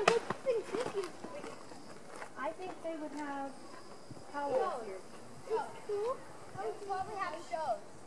I think they would have power. here. Cool. I would probably have shows.